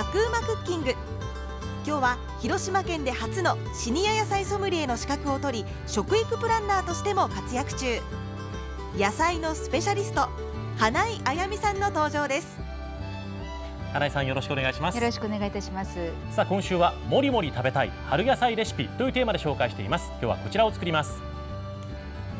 ラクーマクッキング。今日は広島県で初のシニア野菜ソムリエの資格を取り食育プランナーとしても活躍中。野菜のスペシャリスト花井あやみさんの登場です。花井さんよろしくお願いします。よろしくお願いいたします。さあ今週はもりもり食べたい春野菜レシピというテーマで紹介しています。今日はこちらを作ります。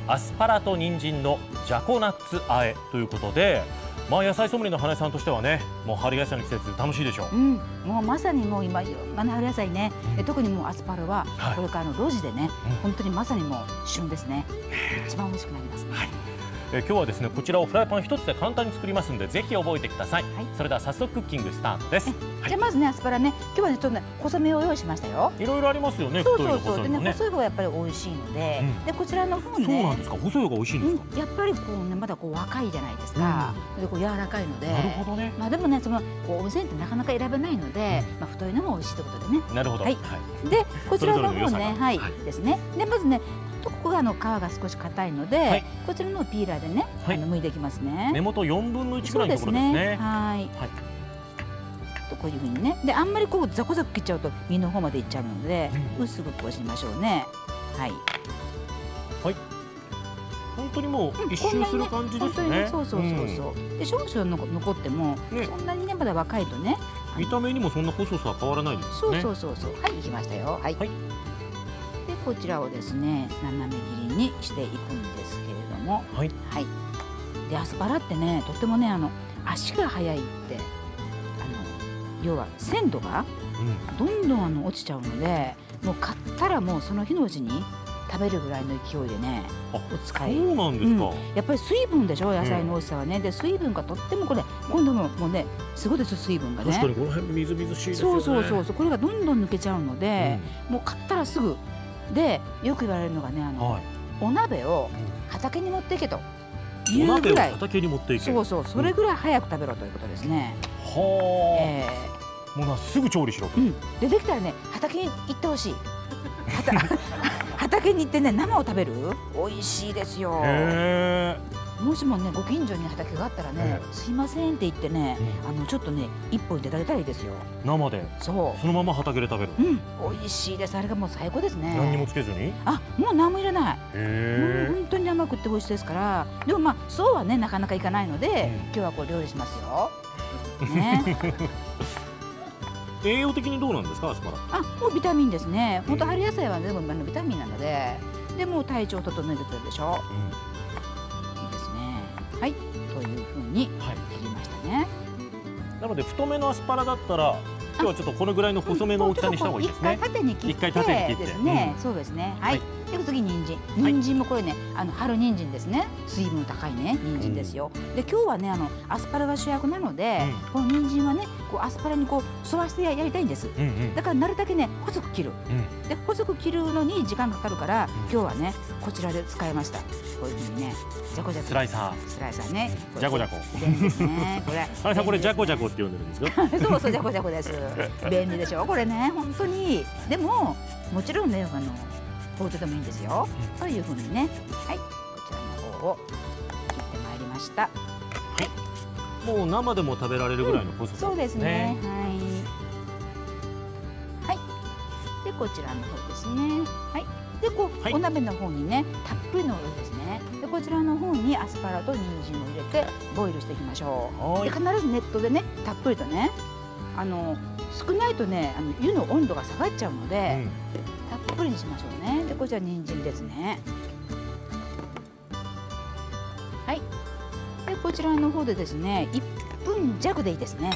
アスパラと人参のジャコナッツ和えということでまあ野菜ソムリエの花井さんとしてはねもう春野菜の季節楽しいでしょう、うん、もうまさにもう今いろんな春野菜ね、うん、特にもうアスパラは、はい、これからの路地でね、うん、本当にまさにもう旬ですね。一番美味しくなります、はいえ今日はですねこちらをフライパン一つで簡単に作りますのでぜひ覚えてください、はい、それでは早速クッキングスタートです、はい、じゃあまずねアスパラね今日はねちょっとね細めを用意しましたよ。いろいろありますよねそうそうそう。でね細い方がやっぱり美味しいので、うん、でこちらの方ね。そうなんですか？細い方が美味しいんですか、うん、やっぱりこうねまだこう若いじゃないですか、うん、でこう柔らかいので。なるほどね。まあでもねそのこうお店ってなかなか選べないので、まあ太いのも美味しいということでね。なるほど。はい、でこちらの方ねはい、ですね。でまずねとここがあの皮が少し硬いので、はい、こちらのピーラーでね、はい、あの剥いていきますね。根元四分の一ぐらいのところですね。すねはい。はい。とこういうふうにね、であんまりこうザコザコ切っちゃうと身の方までいっちゃうので、うん、薄くこうしましょうね。はい。はい。本当にもう一周する感じですね。ねそうそうそうそう。うん、で少々の残っても、ね、そんなにねまだ若いとね。見た目にもそんな細さは変わらないですね。そうそうそうそう。はい、行きましたよ。はい。はいこちらをですね斜め切りにしていくんですけれども。はい、はい、でアスパラってねとってもねあの足が速いってあの要は鮮度がどんどんあの落ちちゃうので、もう買ったらもうその日のうちに食べるぐらいの勢いでねお使い。そうなんですか、うん、やっぱり水分でしょ？野菜の美味しさはね、うん、で水分がとってもこれ今度ももうねすごいです水分がね。確かにこの辺みずみずしいですよね。そうそうそう。これがどんどん抜けちゃうので、うん、もう買ったらすぐでよく言われるのがねあの、はい、お鍋を畑に持っていけというぐらい。畑に持っていけ。そうそうそれぐらい早く食べろということですね。はあ、えー、もうなすぐ調理しろうん、でできたらね畑に行ってほしい。畑 に行ってね生を食べる？美味しいですよ。へーもしもねご近所に畑があったらね、すいませんって言ってね、あのちょっとね一本いただいたらいいですよ。生で？そう。そのまま畑で食べるうん。美味しいです。あれがもう最高ですね。何にもつけずに？あもう何もいらない。へもう本当に甘くて美味しいですから。でもまあそうはねなかなかいかないので、今日はこう料理しますよ。ね。栄養的にどうなんですかアスパラ？あもうビタミンですね。本当春野菜は全部ビタミンなので。でも体調を整えてくれるでしょ、うんなので太めのアスパラだったら今日はちょっとこのぐらいの細めの大きさにした方がいいですね。一回縦に切って、一回縦に切ってですね、うん、そうですね。はい。はいで次人参。人参もこれね、あの春人参ですね。水分高いね人参ですよ、で今日はねあのアスパラが主役なので、この人参はねこうアスパラにこう沿わせてやりたいんです、だからなるだけね細く切る、で細く切るのに時間かかるから、今日はねこちらで使いました。こういうふうにねじゃこじゃこ。スライサー。スライサーね。じゃこじゃこ。ですね。これ。あれさんこれじゃこじゃこって呼んでるんですか？そうそうじゃこじゃこです。便利でしょ？これね本当に。でももちろんねあの包丁でもいいんですよ、うん、というふうにね。はい。こちらの方を切ってまいりました。はい。もう生でも食べられるぐらいの細さ、ね。うん、そうですね。はい。はい。でこちらの方ですね。はい。でこう、はい、お鍋の方にねたっぷりのお湯ですね。でこちらの方にアスパラと人参を入れてボイルしていきましょう。で必ずネットでねたっぷりとねあの少ないとねあの湯の温度が下がっちゃうので、うん。たっぷりにしましょうね。でこちら人参ですね。はい。でこちらの方でですね1分弱でいいですね。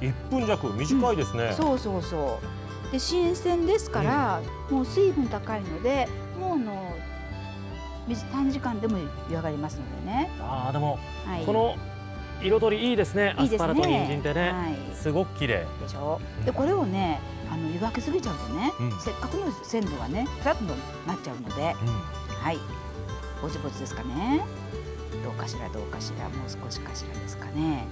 1分弱？短いですね、うん、そうそうそう。で新鮮ですから、うん、もう水分高いのでもうあの短時間でも湯上がりますのでね。ああでも、はい、この彩りいいですね。アスパラと人参ってね、はい、すごく綺麗。でしょ？でこれをねあの湯がきすぎちゃうとね、うん、せっかくの鮮度がねふたっとなっちゃうので、うん、はい。ぼちぼちですかね。どうかしらどうかしらもう少しかしらですかね。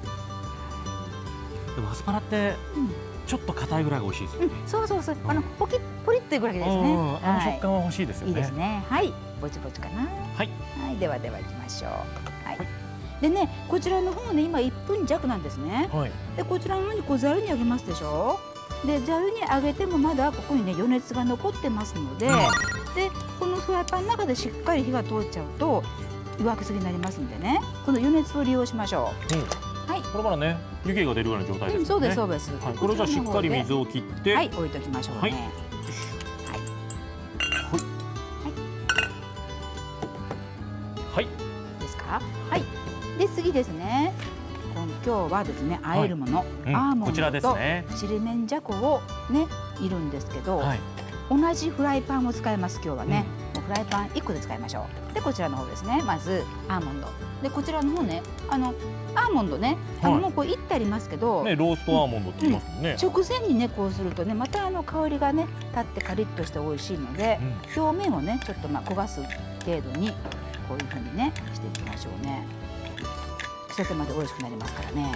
でもアスパラって、うん。ちょっと硬いぐらいが美味しいですよね、うん、そうそうそう、あのポキポリってぐらいですね、あの食感は欲しいですよね、いいですね。はい。ぼちぼちかな。はい、はい、ではではいきましょう。はい。でねこちらの方ね今1分弱なんですね。はい。でこちらの方にこうざるにあげますでしょでざるにあげてもまだここにね余熱が残ってますので、でこのフライパンの中でしっかり火が通っちゃうと弱くすぎになりますんでね。この余熱を利用しましょう。ん。はい。これまだね湯気が出るような状態う、うん、ですそうですねそうです、はい。これじゃあしっかり水をを切って。はい置いときましょうね。はい。はい。ですか？はい。で次ですね今日はですね和えるもの、うん。アーモンドとね。ちりめんじゃこをねいるんですけど、はい。同じフライパンを使います今日はね、もうフライパン1個で使いましょう。でこちらの方ですね。まずアーモンド。でこちらの方ねあのアーモンドねあのはいもうこういってありますけど、ねローストアーモンドって言いますもんね。直前にねこうするとねまたあの香りがね立ってカリッとして美味しいのでう、ん。表面をねちょっとまあ焦がす程度にこういう風にねしていきましょうね一手間で美味しくなりますからね。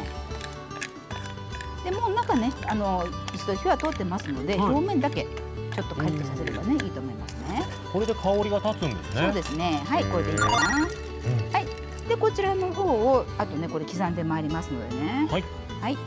でもう中ねあの一度火は通ってますので、はい。表面だけちょっとカリッとさせればねいいと思いますね。これで香りが立つんですね。そうですね。はいこれでいいかな。うん。でこちらの方をあとねこれ刻んでまいりますのでね。はい。はい。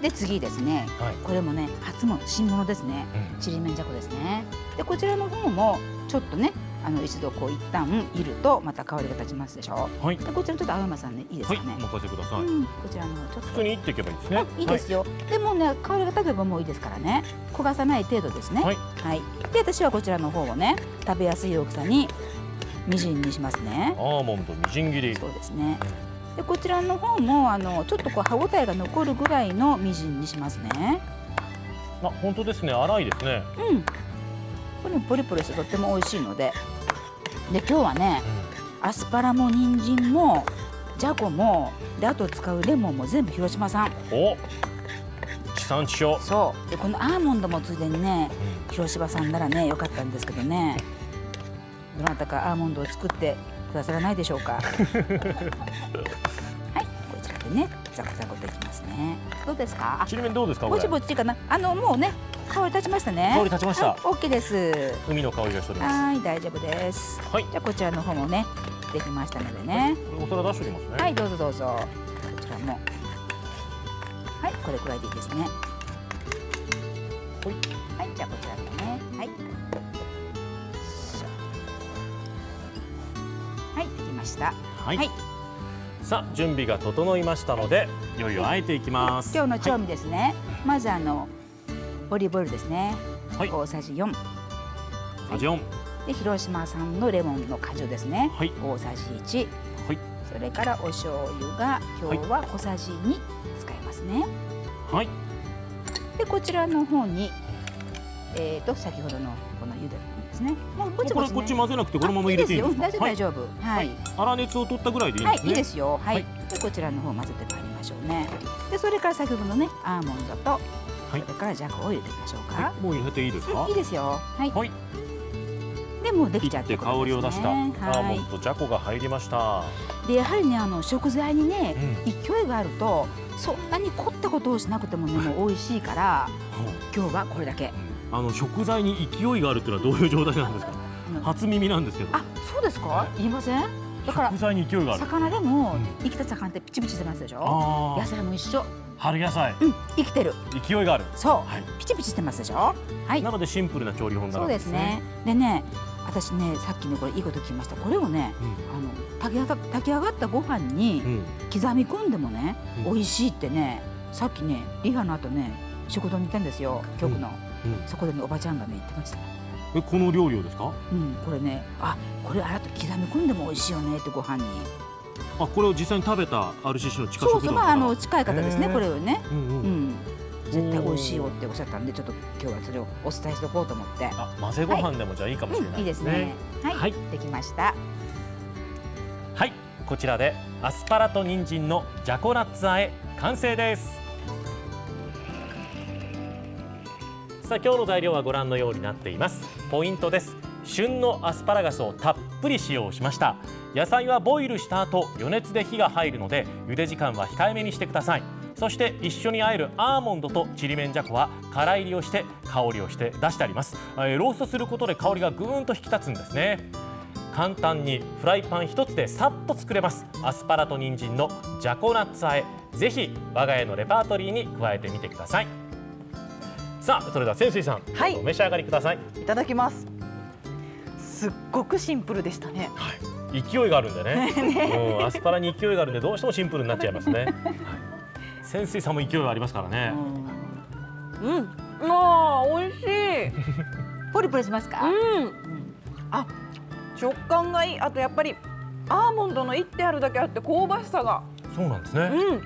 で次ですね。はい。これもね初の新物ですね。うん。ちりめんじゃこですね。でこちらの方もちょっとねあの一度こう一旦いるとまた香りが立ちますでしょはい。でこちらちょっと青山さんねいいですはいかね、お任せください。うん、こちらの方ちょっと。普通にいっていけばいいですね。あいいですよ、でもね香りが立てばもういいですからね。焦がさない程度ですね。はい。はい、で私はこちらの方をね食べやすい大きさにみじんにしますね。アーモンドみじん切り。そうですね。でこちらの方もあのちょっとこう歯ごたえが残るぐらいのみじんにしますね。あ本当ですね。粗いですね。うん。これもポリポリしてとっても美味しいのでで今日はねアスパラも人参もじゃこもであと使うレモンも全部広島産。お地産地消そう。でこのアーモンドもついでにね広島産ならね良かったんですけどね。どなたかアーモンドを作ってくださらないでしょうか？はい。こちらでねザクザクといきますね。どうですか？あちりめんどうですかぼちぼちかな。あのもうね香り立ちましたね。香り立ちました。はい、OK です。海の香りがしております。はい大丈夫です。はい。じゃあこちらの方もねできましたのでね。これお皿出しておきますね。はいどうぞどうぞ。こちらも。はいこれくらいでいいですね。はい。じゃあこちらもね。はい。はいできました。はい、はい。さあ準備が整いましたのでいよいよあえていきます。今日の調味ですね、まずあのオリーブオイルですね、はい。大さじ4味音で広島産のレモンの果汁ですね、はい。大さじ1はい。それからお醤油が今日は小さじ2使いますね、はい。でこちらの方にえー、と先ほどのこの茹でですね。もうぼちぼち、ね、こっち混ぜなくてこのまま入れていいんです大丈夫大丈夫。はい、粗熱を取ったぐらいでいいんはい、ですね。いいですよ。はい。はい。でこちらの方混ぜてまいりましょうね。でそれから先ほどのねアーモンドと、はいそれからジャコを入れてみましょうか。はいもう入れていいですか？うんいいですよ。はい。はいでもうできちゃってて香りを出したアーモはンドじゃこが入りましたい。でやはりねあの食材にねうん勢いがあるとそんなに凝ったことをしなくてもねもう美味しいから今日はこれだけ。あの食材に勢いがあるっていうのはどういう状態なんですか？初耳なんですけどあそうですか？言いません？だから食材に勢いがある魚でもうん生きた魚ってピチピチしてますでしょ？あ野菜も一緒。あ春野菜うん生きてる。勢いがあるそう。はいピチピチしてますでしょ？はい。なのでシンプルな調理法になそうるんですね。でね、私ね、さっきね、これいいこと聞きました。これをね、あの炊き上が炊き上がったご飯にうんうん刻み込んでもね、うん美味しいってね、さっきね、リハの後ね、食堂に行ったんですよ、局の。うんそこでね、おばちゃんがね、言ってました。えこの料理をですか？うん、これね、あ、これあなた刻み込んでも美味しいよねってご飯に。あこれを実際に食べた RCC の地下そうそう、あ、あの近い方ですね、これをね。うんううん。ん。絶対美味しいよっておっしゃったんで、ちょっと今日はそれをお伝えしておこうと思って。あ混ぜご飯でもじゃあいいかもしれうん、ない。いいですね。はい、はい。できました。はい。こちらでアスパラと人参のジャコナッツ和え完成です。さあ今日の材料はご覧のようになっています。ポイントです。旬のアスパラガスをたっぷり使用しました野菜はボイルした後余熱で火が入るので茹で時間は控えめにしてください。そして一緒に和えるアーモンドとちりめんじゃこは空入りをして香りをして出してあります、えーローストすることで香りがぐーんと引き立つんですね。簡単にフライパン一つでさっと作れます。アスパラと人参のジャコナッツ和え。ぜひ我が家のレパートリーに加えてみてください。さあそれでは潜水さん、はい、お召し上がりください。いただきます。すっごくシンプルでしたね、はい、勢いがあるんでね。ね、うん、アスパラに勢いがあるんでどうしてもシンプルになっちゃいますね、はい、潜水さんも勢いがありますからね。うん、ああ美味しい。ポリポリしますか？うん、あ食感がいい。あとやっぱりアーモンドのいってあるだけあって香ばしさが。そうなんですね。うん。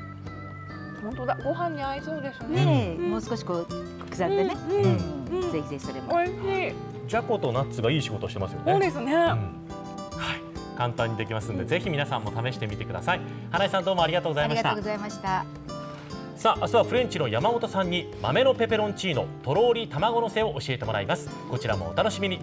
本当だ。ご飯に合いそうですね、もう少しこう刻んでね、うん。ぜひぜひそれも。美味しい。じゃことナッツがいい仕事してますよね。そうですね、はい簡単にできますので、ぜひ皆さんも試してみてください。花井さんどうもありがとうございました。ありがとうございました。さあ明日はフレンチの山本さんに豆のペペロンチーノとろーり卵のせを教えてもらいます。こちらもお楽しみに